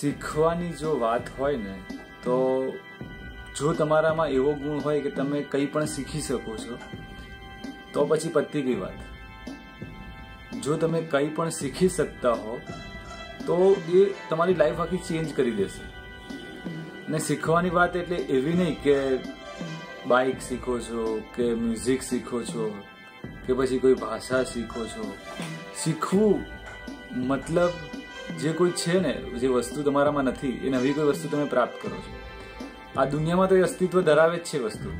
શીખવાની જો વાત હોય ને, તો જો તમારામાં એવો ગુણ હોય કે તમે કંઈ પણ શીખી શકો છો, તો પછી પતી ગઈ વાત. જો તમે કંઈ પણ શીખી શકતા હો, તો એ તમારી લાઈફ આખી ચેન્જ કરી દેશે. ને શીખવાની વાત એટલે એવી નહીં કે બાઇક શીખો છો, કે મ્યુઝિક શીખો છો, કે પછી કોઈ ભાષા શીખો છો. શીખવું મતલબ જે કોઈ છે ને, જે વસ્તુ તમારામાં નથી, એ નવી કોઈ વસ્તુ તમે પ્રાપ્ત કરો છો. આ દુનિયામાં તો એ અસ્તિત્વ ધરાવે જ છે વસ્તુ.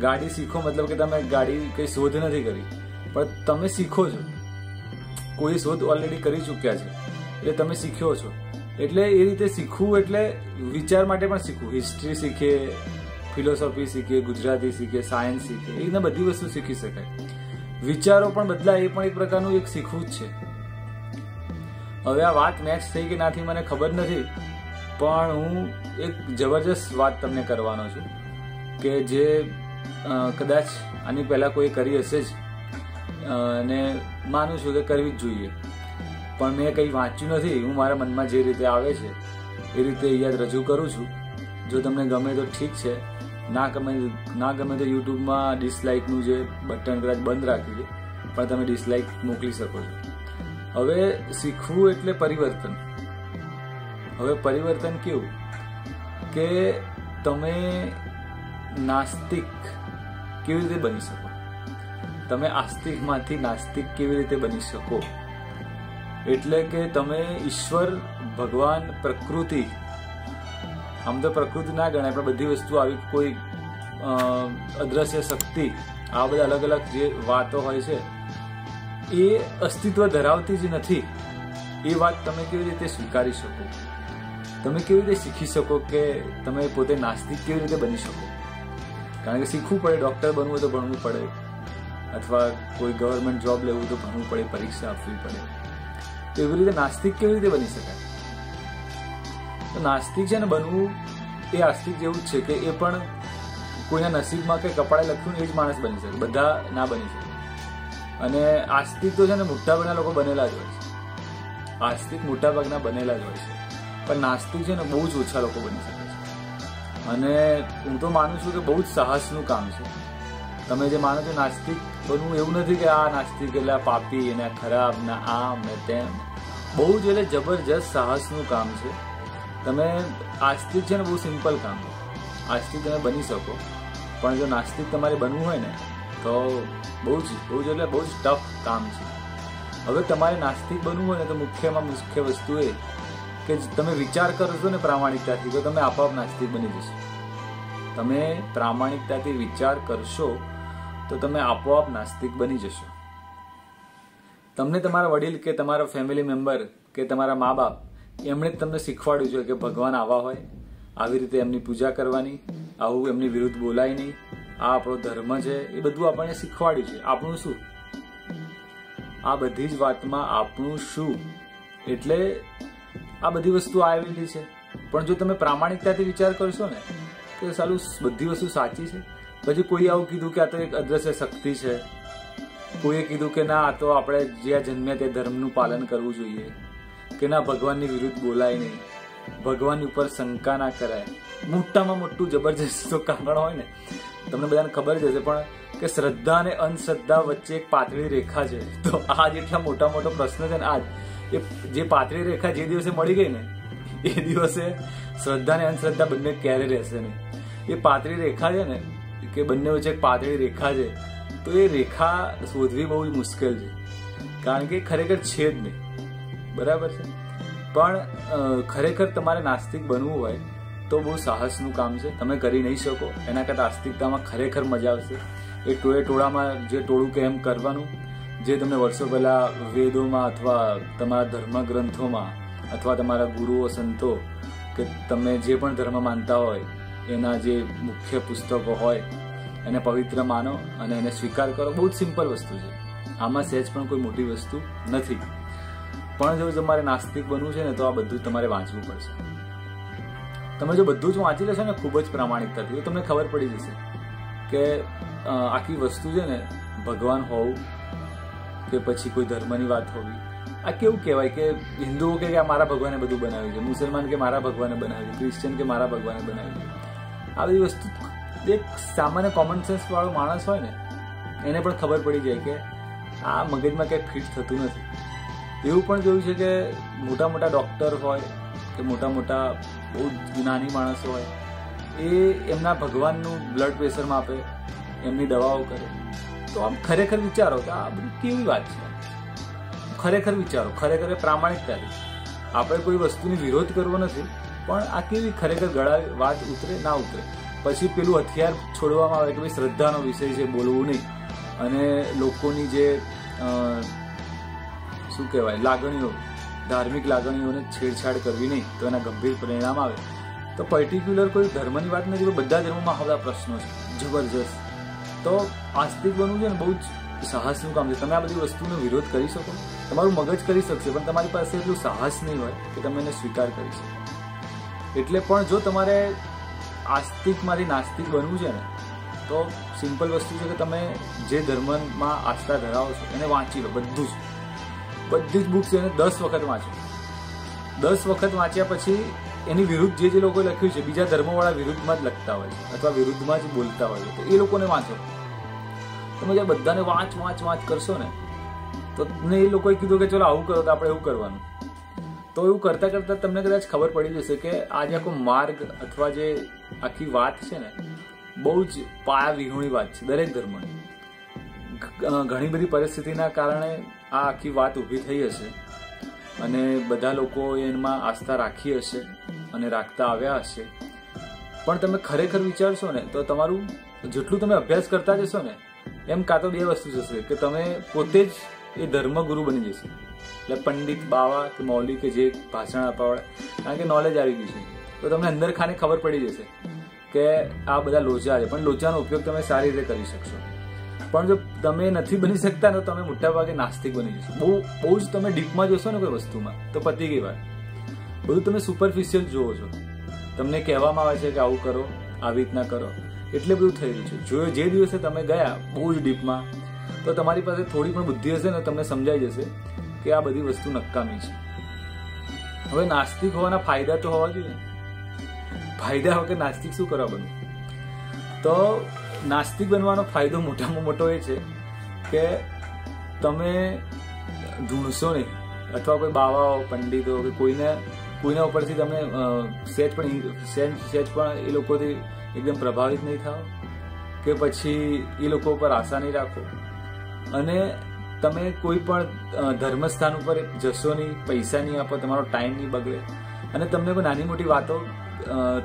ગાડી શીખો મતલબ કે તમે ગાડી કઈ શોધ નથી કરી, પણ તમે શીખો છો. કોઈ શોધ ઓલરેડી કરી ચૂક્યા છે એટલે તમે શીખ્યો છો. એટલે એ રીતે શીખવું એટલે વિચાર માટે પણ શીખવું. હિસ્ટ્રી શીખે ફિલોસોફી શીખીએ ગુજરાતી શીખે સાયન્સ શીખે, એ રીતના બધી વસ્તુ શીખી શકાય. વિચારો પણ બદલાય, એ પણ એક પ્રકારનું એક શીખવું જ છે. હવે આ વાત મેચ થઈ કે નાથી મને ખબર નથી, પણ હું એક જબરજસ્ત વાત તમને કરવાનો છું કે જે કદાચ આની પહેલાં કોઈ કરી હશે જ. અને માનું છું કે કરવી જ જોઈએ. પણ મેં કંઈ વાંચ્યું નથી, હું મારા મનમાં જે રીતે આવે છે, એ રીતે યાદ રજૂ કરું છું. જો તમને ગમે તો ઠીક છે, ના ગમે ના ગમે તો યુટ્યુબમાં ડિસલાઇકનું જે બટન કદાચ બંધ રાખ્યું છે પણ તમે ડિસલાઇક મોકલી શકો છો. હવે શીખવું એટલે પરિવર્તન. હવે પરિવર્તન કેવું? કે તમે નાસ્તિક કેવી રીતે બની શકો? તમે આસ્તિકમાંથી નાસ્તિક કેવી રીતે બની શકો? એટલે કે તમે ઈશ્વર, ભગવાન, પ્રકૃતિ, આમ તો પ્રકૃતિ ના ગણાય, પણ બધી વસ્તુ આવી કોઈ અદ્રશ્ય શક્તિ, આ બધા અલગ અલગ જે વાતો હોય છે એ અસ્તિત્વ ધરાવતી જ નથી. એ વાત તમે કેવી રીતે સ્વીકારી શકો? તમે કેવી રીતે શીખી શકો કે તમે પોતે નાસ્તિક કેવી રીતે બની શકો? કારણ કે શીખવું પડે, ડોક્ટર બનવું તો ભણવું પડે, અથવા કોઈ ગવર્મેન્ટ જોબ લેવું તો ભણવું પડે, પરીક્ષા આપવી પડે. તો એવી રીતે નાસ્તિક કેવી રીતે બની શકાય? તો નાસ્તિક છે ને બનવું એ આસ્તિક જેવું જ છે કે એ પણ કોઈના નસીબમાં કે કપડાએ લખ્યું એ જ માણસ બની શકે. બધા ના બની શકે. અને આસ્તિક તો છે ને મોટાભાગના લોકો બનેલા જ હોય છે. આસ્તિક મોટાભાગના બનેલા જ હોય છે. પણ નાસ્તિક છે ને બહુ જ ઓછા લોકો બની શકે છે. અને હું તો માનું છું કે બહુ જ સાહસનું કામ છે. તમે જે માનો છો નાસ્તિક બનવું એવું નથી કે આ નાસ્તિક એટલે પાપી અને ખરાબ ને આમ ને તેમ. બહુ જ એટલે જબરજસ્ત સાહસનું કામ છે. તમે આસ્તિક છે ને બહુ સિમ્પલ કામ છે. આસ્તિક તમે બની શકો. પણ જો નાસ્તિક તમારે બનવું હોય ને તો બહુ જ બહુ જ એટલે બહુ જ ટફ કામ છે. હવે તમારે નાસ્તિક બનવું હોય ને તો મુખ્યમાં મુખ્ય વસ્તુ એ કે તમે વિચાર કરશો ને પ્રામાણિકતાથી, તો તમે આપોઆપ નાસ્તિક બની જશો. તમે પ્રામાણિકતાથી વિચાર કરશો, તો તમે આપોઆપ નાસ્તિક બની જશો. તમને તમારા વડીલ કે તમારા ફેમિલી મેમ્બર કે તમારા મા બાપ એમણે તમને શીખવાડ્યું છે કે ભગવાન આવા હોય, આવી રીતે એમની પૂજા કરવાની, આવું એમની વિરુદ્ધ બોલાય નહીં. આ આપણો ધર્મ છે, એ બધું આપણને શીખવાડ્યું છે. આપણું શું? આ બધી જ વાતમાં આપણું શું? એટલે આ બધી વસ્તુ આવેલી છે. પણ જો તમે પ્રામાણિકતાથી વિચાર કરશો ને કે સાલું બધી વસ્તુ સાચી છે. પછી કોઈ આવું કીધું કે આ તો એક અદ્રશ્ય શક્તિ છે. કોઈએ કીધું કે ના, આ તો આપણે જ્યાં જન્મ્યા તે ધર્મનું પાલન કરવું જોઈએ. કે ના, ભગવાનની વિરુદ્ધ બોલાય નહીં. ભગવાનની ઉપર શંકા ના કરાય. મોટામાં મોટું જબરજસ્ત તો કારણ હોય ને. તમને બધાને ખબર જ હશે, પણ કે શ્રદ્ધા અને અંધશ્રદ્ધા વચ્ચે એક પાતળી રેખા છે. તો આ જેટલા મોટા મોટો પ્રશ્ન છે ને આજ, એ જે પાતળી રેખા જે દિવસે મળી ગઈ ને, એ દિવસે શ્રદ્ધા અને અંધશ્રદ્ધા બંને ક્યારે રહેશે નહીં. એ પાતળી રેખા છે ને, કે બંને વચ્ચે એક પાતળી રેખા છે, તો એ રેખા શોધવી બહુ જ મુશ્કેલ છે. કારણ કે ખરેખર છે જ નહીં. બરાબર છે? પણ ખરેખર તમારે નાસ્તિક બનવું હોય તો બહુ સાહસનું કામ છે. તમે કરી નહીં શકો. એના કરતાં આસ્તિકતામાં ખરેખર મજા આવશે. એ ટોળે ટોળામાં જે ટોળું કે એમ કરવાનું, જે તમને વર્ષો પહેલાં વેદોમાં અથવા તમારા ધર્મ ગ્રંથોમાં અથવા તમારા ગુરુઓ, સંતો કે તમે જે પણ ધર્મ માનતા હોય, એના જે મુખ્ય પુસ્તકો હોય, એને પવિત્ર માનો અને એને સ્વીકાર કરો. બહુ જ સિમ્પલ વસ્તુ છે. આમાં સહેજ પણ કોઈ મોટી વસ્તુ નથી. પણ જો તમારે નાસ્તિક બનવું છે ને, તો આ બધું તમારે વાંચવું પડશે. તમે જો બધું જ વાંચી લેશો ને, ખૂબ જ પ્રામાણિકતાથી તો તમને ખબર પડી જશે કે આખી વસ્તુ છે ને, ભગવાન હોવું કે પછી કોઈ ધર્મની વાત હોવી, આ કેવું કહેવાય કે હિન્દુઓ કે મારા ભગવાને બધું બનાવ્યું છે, મુસલમાન કે મારા ભગવાને બનાવ્યું ક્રિશ્ચિયન કે મારા ભગવાને બનાવ્યું છે. આ બધી વસ્તુ એક સામાન્ય કોમન સેન્સ વાળો માણસ હોય ને, એને પણ ખબર પડી જાય કે આ મગજમાં કંઈ ફિટ થતું નથી. એવું પણ જોયું છે કે મોટા મોટા ડૉક્ટર હોય કે મોટા મોટા બહુ જ્ઞાની માણસો હોય, એ એમના ભગવાનનું બ્લડ પ્રેશર માપે, એમની દવાઓ કરે. તો આમ ખરેખર વિચારો કે આ બધું કેવી વાત છે? ખરેખર વિચારો, ખરેખર એ પ્રામાણિકતાથી. આપણે કોઈ વસ્તુની વિરોધ કરવો નથી, પણ આ કેવી ખરેખર ગળા વાત ઉતરે? ના ઉતરે. પછી પેલું હથિયાર છોડવામાં આવે કે ભાઈ શ્રદ્ધાનો વિષય છે બોલવું નહીં. અને લોકોની જે શું કહેવાય, લાગણીઓ ધાર્મિક લાગણીઓને છેડછાડ કરવી નહીં, તો એના ગંભીર પરિણામ આવે. તો પર્ટિક્યુલર કોઈ ધર્મની વાત નથી, પણ બધા ધર્મોમાં આવતા પ્રશ્નો છે. જબરજસ્ત. તો આસ્તિક બનવું છે ને બહુ જ સાહસનું કામ છે. તમે આ બધી વસ્તુનો વિરોધ કરી શકો. તમારું મગજ કરી શકશે, પણ તમારી પાસે એટલું સાહસ નહીં હોય કે તમે એને સ્વીકાર કરી શકો. એટલે પણ જો તમારે આસ્તિકમાંથી નાસ્તિક બનવું છે ને, તો સિમ્પલ વસ્તુ છે કે તમે જે ધર્મમાં આસ્થા ધરાવો છો, એને વાંચી લો, બધું જ. બધી જ બુક્સ એને દસ વખત વાંચી. દસ વખત વાંચ્યા પછી એની વિરુદ્ધ જે જે લોકોએ લખ્યું છે, બીજા ધર્મવાળા વિરુદ્ધમાં જ લખતા હોય છે, અથવા વિરુદ્ધમાં જ બોલતા હોય છે, તો એ લોકોને વાંચો. તમે જ્યારે બધાને વાંચ વાંચ વાંચ કરશો ને, તો તમને એ લોકોએ કીધું કે ચલો આવું કરો, તો આપણે એવું કરવાનું. તો એવું કરતા કરતા તમને કદાચ ખબર પડી જશે કે આ જે આખો માર્ગ અથવા જે આખી વાત છે ને, બહુ જ પાયા વિહોણી વાત છે, દરેક ધર્મની. ઘણી બધી પરિસ્થિતિના કારણે આ આખી વાત ઊભી થઈ હશે અને બધા લોકો એમાં આસ્થા રાખી હશે અને રાખતા આવ્યા હશે. પણ તમે ખરેખર વિચારશો ને, તો તમારું જેટલું તમે અભ્યાસ કરતા જશો ને, એમ કાં તો બે વસ્તુ જશે, કે તમે પોતે જ એ ધર્મગુરુ બની જશે. એટલે પંડિત, બાવા કે મૌલી કે જે ભાષણ આપવાવાળા કારણ કે નોલેજ આવી ગયું છે. તો તમને અંદર ખાને ખબર પડી જશે કે આ બધા લોચા છે, પણ લોચાનો ઉપયોગ તમે સારી રીતે કરી શકશો. પણ જો તમે નથી બની શકતા તો તમે મોટાભાગે નાસ્તિક બની જશો. બહુ બહુ જ તમે ડીપમાં જશો ને કોઈ વસ્તુમાં, તો પતી ગઈ વાત. બધું તમે સુપરફિશિયલ જુઓ છો. તમને કહેવામાં આવે છે કે આવું કરો, આવી રીતના કરો. એટલે બધું થઈ રહ્યું છે. જો જે દિવસે તમે ગયા બહુ જ ડીપમાં, તો તમારી પાસે થોડી પણ બુદ્ધિ હશે ને તમને સમજાઈ જશે કે આ બધી વસ્તુ નકામી છે. હવે નાસ્તિક હોવાના ફાયદા તો હોવા જોઈએ. ફાયદા વગર નાસ્તિક શું કરવા બનવું તો નાસ્તિક બનવાનો ફાયદો મોટામાં મોટો એ છે કે તમે ઢૂંઢશો નહીં. અથવા કોઈ બાવાઓ, પંડિતો કે કોઈને, કોઈના ઉપરથી તમે સેજ પણ સેજ પણ એ લોકોથી એકદમ પ્રભાવિત નહીં થાઓ. કે પછી એ લોકો ઉપર આશા નહીં રાખો. અને તમે કોઈ પણ ધર્મસ્થાન ઉપર જશો નહીં, પૈસા નહીં આપો, તમારો ટાઈમ નહીં બગડે. અને તમને કોઈ નાની મોટી વાતો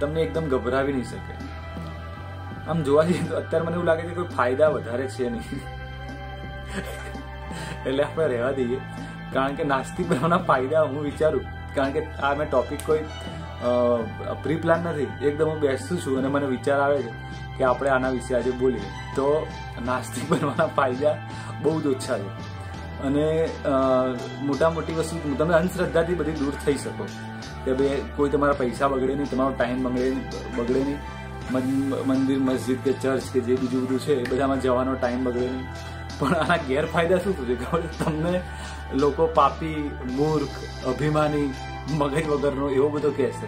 તમને એકદમ ગભરાવી નહીં શકે. આમ જોવા જઈએ તો અત્યારે મને એવું લાગે છે કોઈ ફાયદા વધારે છે નહીં. એટલે આપણે રહેવા દઈએ. કારણ કે નાસ્તિક બનવાના ફાયદા હું વિચારું. કારણ કે આ મેં ટોપિક કોઈ પ્રી પ્લાન નથી. એકદમ હું બેસું છું અને મને વિચાર આવે છે કે આપણે આના વિશે આજે બોલીએ. તો નાસ્તિક બનવાના ફાયદા બહુ જ ઓછા છે. અને મોટા મોટી વસ્તુ, તમે અંધશ્રદ્ધાથી બધી દૂર થઈ શકો. કે ભાઈ કોઈ તમારા પૈસા બગડે નહીં, તમારો ટાઈમ બગડે બગડે નહીં. મંદિર, મસ્જિદ કે ચર્ચ કે જે બીજું બધું છે, એ બધામાં જવાનો ટાઈમ બગડે નહીં. પણ આના ગેરફાયદા શું થશે ખબર તમને લોકો પાપી, મૂર્ખ, અભિમાની, મગજ વગરનો એવો બધો કહેશે.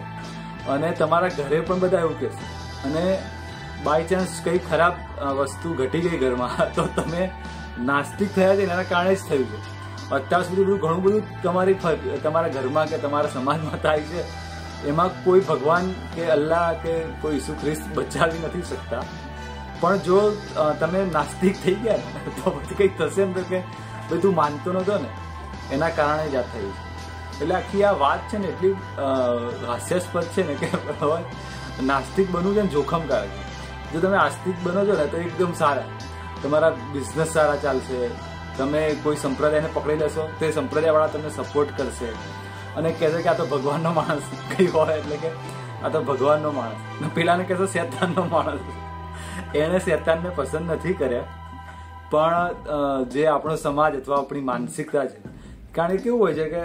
અને તમારા ઘરે પણ બધા એવું કહેશે. અને બાય ચાન્સ કંઈ ખરાબ વસ્તુ ઘટી ગઈ ઘરમાં, તો તમે નાસ્તિક થયા છે એના કારણે જ થયું છે. અત્યાર સુધી ઘણું બધું તમારી તમારા ઘરમાં કે તમારા સમાજમાં થાય છે. એમાં કોઈ ભગવાન કે અલ્લાહ કે કોઈ ઈસુ ખ્રિસ્ત બચાવી નથી શકતા. પણ જો તમે નાસ્તિક થઈ ગયા તો પછી કંઈક થશે ને તો કે, ભાઈ, તું માનતો નતો ને. એના કારણે જ આ થયું એટલે આખી આ વાત છે ને એટલી હાસ્યાસ્પદ છે ને કે હવે નાસ્તિક બનવું છે ને જોખમકારક જો તમે આસ્તિક બનો છો ને, તો એકદમ સારા. તમારા બિઝનેસ સારા ચાલશે. તમે કોઈ સંપ્રદાયને પકડી લેશો, તે સંપ્રદાયવાળા તમને સપોર્ટ કરશે. અને કહેશે કે આ તો ભગવાનનો માણસ કઈ હોય, એટલે કે આ તો ભગવાનનો માણસ. પેલાને કહેશો શેતાનનો માણસ. એણે શેતાનને પસંદ નથી કર્યા. પણ જે આપણો સમાજ અથવા આપણી માનસિકતા છે. કારણ કે કેવું હોય છે કે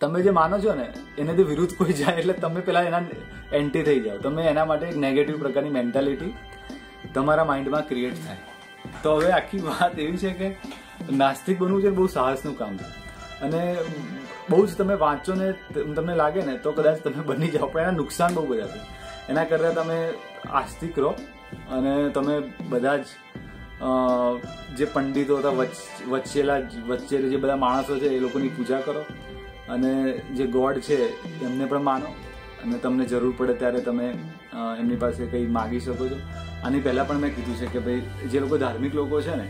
તમે જે માનો છો ને એનાથી વિરુદ્ધ કોઈ જાય, એટલે તમે પેલા એના એન્ટી થઈ જાઓ. તમે એના માટે એક નેગેટિવ પ્રકારની મેન્ટાલિટી તમારા માઇન્ડમાં ક્રિએટ થાય. તો હવે આખી વાત એવી છે કે નાસ્તિક બનવું છે બહુ સાહસનું કામ છે. અને બહુ જ તમે વાંચો ને તમને લાગે ને, તો કદાચ તમે બની જાઓ, પણ એના નુકસાન બહુ બધા છે. એના કરતાં તમે આસ્તિક રહો અને તમે બધા જ જે પંડિતો હતા વચ્ચેલા વચ્ચે જે બધા માણસો છે, એ લોકોની પૂજા કરો અને જે ગોડ છે, એમને પણ માનો અને તમને જરૂર પડે ત્યારે તમે એમની પાસે કંઈ માગી શકો છો. આની પહેલાં પણ મેં કીધું છે કે ભાઈ, જે લોકો ધાર્મિક લોકો છે ને,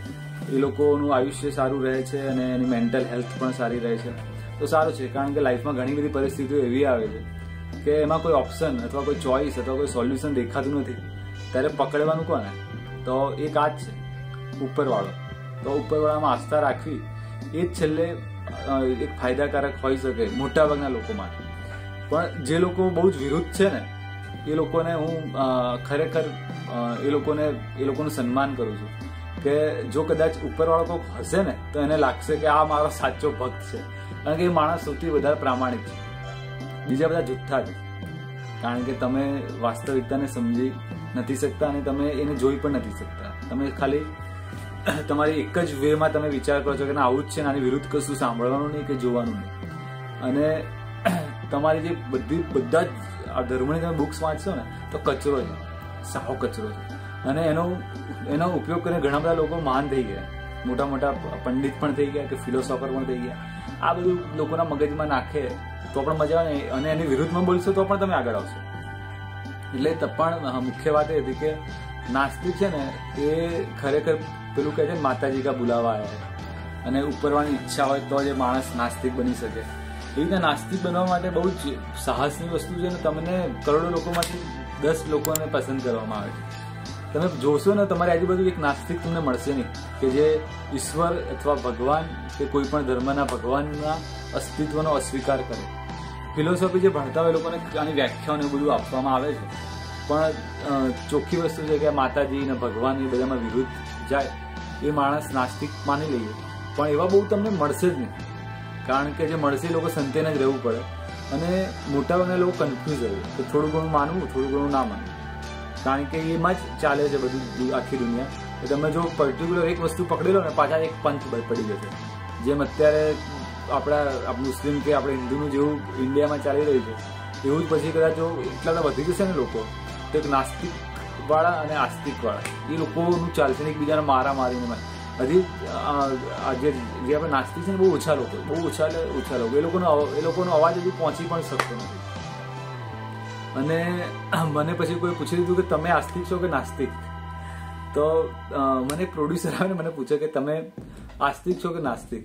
એ લોકોનું આયુષ્ય સારું રહે છે અને એની મેન્ટલ હેલ્થ પણ સારી રહે છે. તો સારું છે, કારણ કે લાઈફમાં ઘણી બધી પરિસ્થિતિઓ એવી આવે છે કે એમાં કોઈ ઓપ્શન અથવા કોઈ ચોઈસ અથવા કોઈ સોલ્યુશન દેખાતું નથી. ત્યારે પકડવાનું કોને તો એક આ જ છે, ઉપરવાળો. તો ઉપરવાળામાં આસ્થા રાખવી એ જ છેલ્લે એક ફાયદાકારક હોઈ શકે મોટાભાગના લોકો માટે. પણ જે લોકો બહુ જ વિરુદ્ધ છે ને, એ લોકોને હું ખરેખર એ લોકોને, એ લોકોનું સન્માન કરું છું. કે જો કદાચ ઉપરવાળો કોઈ હશે ને, તો એને લાગશે કે આ મારો સાચો ભક્ત છે. કારણ કે એ માણસ સૌથી વધારે પ્રામાણિક છે. બીજા બધા જુઠ્ઠા છે. કારણ કે તમે વાસ્તવિકતાને સમજી નથી શકતા અને તમે એને જોઈ પણ નથી શકતા. તમે ખાલી તમારી એક જ વેમાં તમે વિચાર કરો છો કે આવું જ છે આની વિરુદ્ધ કશું સાંભળવાનું નહીં કે જોવાનું નહીં. અને તમારી જે બધી, બધા જ આ ધર્મની તમે બુક્સ વાંચશો ને, તો કચરો છે. સાવ કચરો છે. અને એનો એનો ઉપયોગ કરીને ઘણા બધા લોકો મહાન થઈ ગયા. મોટા મોટા પંડિત પણ થઈ ગયા કે ફિલોસોફર પણ થઈ ગયા. આ બધું લોકોના મગજમાં નાખે તો પણ મજા આવે અને એની વિરુદ્ધમાં બોલશો તો પણ તમે આગળ આવશો. એટલે પણ મુખ્ય વાત એ હતી કે નાસ્તિક છે ને એ ખરેખર પેલું કહે છે માતાજી કા બુલાવા આવ્યા અને ઉપરવાની ઈચ્છા હોય તો જ માણસ નાસ્તિક બની શકે. એવી રીતે નાસ્તિક બનવા માટે બહુ જ સાહસની વસ્તુ છે ને તમને કરોડો લોકોમાંથી દસ લોકોને પસંદ કરવામાં આવે છે. તમે જોશો ને, તમારી આજુબાજુ એક નાસ્તિક તમને મળશે નહીં. કે જે ઈશ્વર અથવા ભગવાન કે કોઈ પણ ધર્મના ભગવાનના અસ્તિત્વનો અસ્વીકાર કરે. ફિલોસોફી જે ભણતા હોય લોકોને આની વ્યાખ્યાઓને બધું આપવામાં આવે છે. પણ ચોખ્ખી વસ્તુ છે કે માતાજી ને ભગવાન એ બધામાં વિરુદ્ધ જાય. એ માણસ નાસ્તિક માની લઈએ. પણ એવા બહુ તમને મળશે જ નહીં. કારણ કે જે મળશે એ લોકો સંતેને જ રહેવું પડે. અને મોટાભાગના લોકો કન્ફ્યુઝ હોય. કે થોડું ઘણું માનવું, થોડું ઘણું ના માનવું. કારણ કે એમાં જ ચાલે છે બધું આખી દુનિયા. તો તમે જો પર્ટિક્યુલર એક વસ્તુ પકડી લો ને, પાછા એક પંથ પડી જશે. જેમ અત્યારે આપણા મુસ્લિમ કે આપણે હિન્દુનું જેવું ઇન્ડિયામાં ચાલી રહ્યું છે, એવું જ પછી કદાચ જો એટલા બધા વધી જશે ને લોકો, તો એક નાસ્તિક વાળા અને આસ્તિક વાળા એ લોકોનું ચાલશે ને એકબીજાને મારા મારીને હજી જે આપણે નાસ્તિક છે ને, બહુ ઓછા લોકો, બહુ ઓછા એટલે ઓછા લોકો, એ લોકોનો એ લોકોનો અવાજ હજી પહોંચી પણ શકતો નથી. અને મને પછી કોઈ પૂછી દીધું કે તમે આસ્તિક છો કે નાસ્તિક? તો મને પ્રોડ્યુસર આવે મને પૂછે કે તમે આસ્તિક છો કે નાસ્તિક?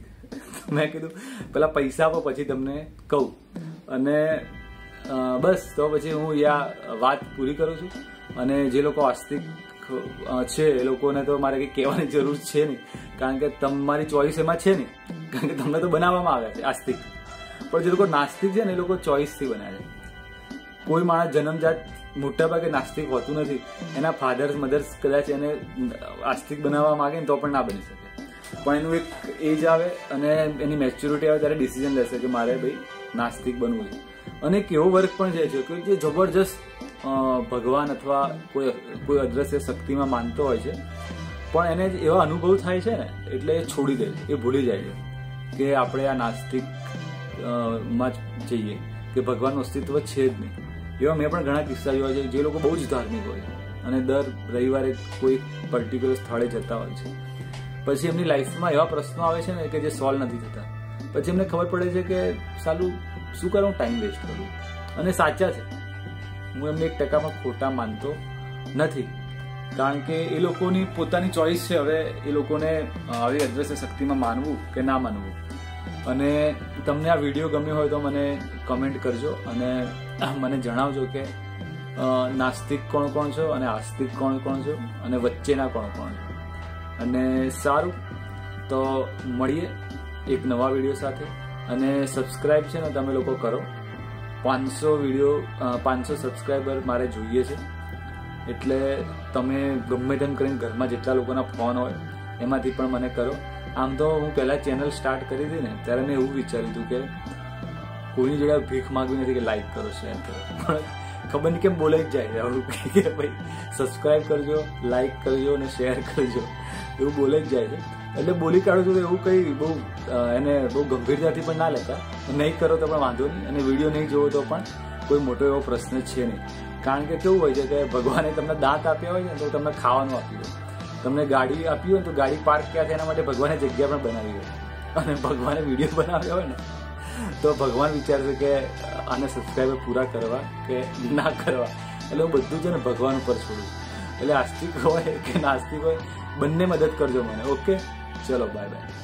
મેં કીધું, પેલા પૈસા આપો, પછી તમને કહું. અને બસ, તો પછી હું યા વાત પૂરી કરું છું. અને જે લોકો આસ્તિક છે, એ લોકોને તો મારે કંઈ કહેવાની જરૂર છે નહીં. કારણ કે તમારી ચોઈસ એમાં છે નહીં. કારણ કે તમને તો બનાવવામાં આવ્યા છે, આસ્તિક. પણ જે લોકો નાસ્તિક છે ને, એ લોકો ચોઈસથી બનાવે છે. કોઈ માણસ જન્મજાત મોટાભાગે નાસ્તિક હોતું નથી. એના ફાધર્સ મધર્સ કદાચ એને આસ્તિક બનાવવા માંગે ને તો પણ ના બની શકે. પણ એનું એક એજ આવે અને એની મેચ્યોરિટી આવે ત્યારે ડિસિઝન લેશે કે મારે ભાઈ નાસ્તિક બનવું છે. અને એક એવો વર્ક પણ જાય છે કે જે જબરજસ્ત ભગવાન અથવા કોઈ કોઈ અદ્રશ્ય શક્તિમાં માનતો હોય છે. પણ એને એવા અનુભવ થાય છે ને, એટલે એ છોડી દે, એ ભૂલી જાય છે કે આપણે આ નાસ્તિકમાં જઈએ, કે ભગવાનનું અસ્તિત્વ છે જ નહીં. એવા મેં પણ ઘણા કિસ્સા જોયા છે જે લોકો બહુ જ ધાર્મિક હોય અને દર રવિવારે કોઈ પર્ટિક્યુલર સ્થળે જતા હોય છે. પછી એમની લાઈફમાં એવા પ્રશ્નો આવે છે ને કે જે સોલ્વ નથી થતા. પછી એમને ખબર પડે છે કે, સાલું, શું કરું? ટાઈમ વેસ્ટ કરું. અને સાચા છે. હું એમને એક ટકામાં ખોટા માનતો નથી. કારણ કે એ લોકોની પોતાની ચોઈસ છે હવે એ લોકોને આવી અદ્રશ્ય શક્તિમાં માનવું કે ના માનવું. અને તમને આ વીડિયો ગમ્યો હોય તો મને કમેન્ટ કરજો અને મને જણાવજો કે નાસ્તિક કોણ કોણ છો અને આસ્તિક કોણ કોણ છો અને વચ્ચેના કોણ કોણ અને સારું, તો મળીએ એક નવા વીડિયો સાથે. અને સબસ્ક્રાઈબ છે ને તમે લોકો કરો. પાંચસો વીડિયો પાંચસો સબસ્ક્રાઈબર મારે જોઈએ છે. એટલે તમે ગમે તેમ કરીને ઘરમાં જેટલા લોકોના ફોન હોય, એમાંથી પણ મને કરો. આમ તો હું પહેલાં ચેનલ સ્ટાર્ટ કરી હતી ને, ત્યારે મેં એવું વિચાર્યું હતું કે કોઈની જોડે ભીખ માગવી નથી કે લાઈક કરો શેર કરો. પણ ખબર નહીં કેમ બોલાઈ જ જાય આવડું કે ભાઈ સબસ્ક્રાઈબ કરજો લાઈક કરજો અને શેર કરજો. એવું બોલાઈ જ જાય છે. એટલે બોલી કાઢું છું તો એવું કંઈ બહુ એને બહુ ગંભીરતાથી પણ ના લેતા. નહીં કરો તો પણ વાંધો નહીં. અને વીડિયો નહીં જોવો તો પણ કોઈ મોટો એવો પ્રશ્ન છે નહીં. કારણ કે કેવું હોય છે કે ભગવાને તમને દાંત આપ્યા હોય ને તો તમને ખાવાનું આપ્યું હોય તમને ગાડી આપી હોય તો ગાડી પાર્ક ક્યાં થાય એના માટે ભગવાને જગ્યા પણ બનાવી હોય. અને ભગવાને વીડિયો બનાવ્યો હોય ને તો ભગવાન વિચારશે કે આને સબસ્ક્રાઈબર પૂરા કરવા કે ના કરવા. એટલે હું બધું છે ને ભગવાન ઉપર છોડું એટલે આસ્તિક હોય કે નાસ્તિક હોય, બંને મદદ કરજો મને. ઓકે ચલો બાય બાય